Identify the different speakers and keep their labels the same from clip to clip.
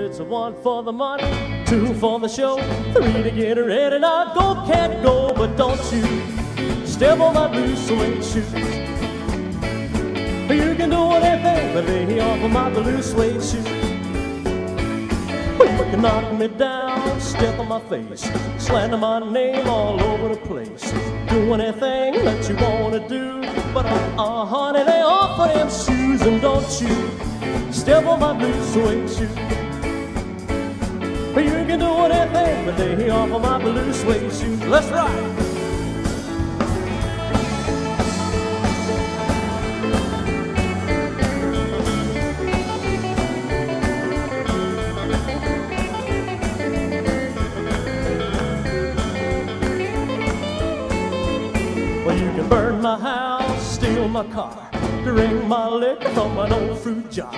Speaker 1: It's a one for the money, two for the show, three to get ready. Now go, can't go, but don't you step on my blue suede shoes. You can do anything but lay off of my blue suede shoes. You can knock me down, step on my face, slander my name all over the place. Do anything that you wanna do, but uh, uh honey, they offer them shoes and don't you step on my blue suede shoes. You can do anything but lay off of my blue suede shoes. Let's ride. Well, you can burn my house, steal my car, drink my liquor from an old fruit jar.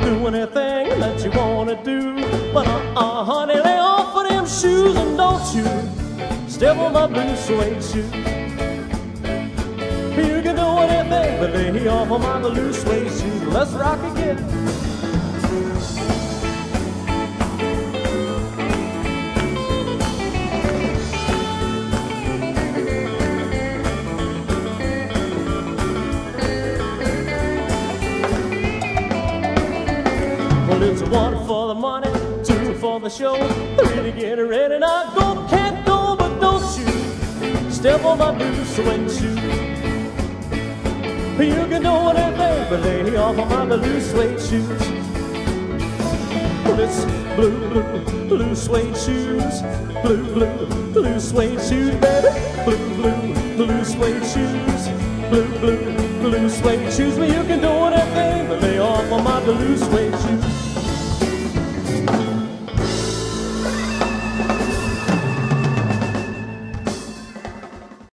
Speaker 1: Do anything that you wanna do, but uh-uh, honey, lay off of them shoes and don't you step on my blue suede shoes. You can do anything but lay off of my blue suede shoes. Let's rock again. Well, it's one for the money, two for the show, three to get ready. Now go, can't go, but don't you step on my blue suede shoe. You can do anything but lay off of my blue suede shoes. It's blue, blue, blue suede shoes, blue, blue, blue suede shoes, baby. Blue, blue, blue suede shoes, blue, blue suede shoes. Well, you can do anything but lay off of my blue suede shoes.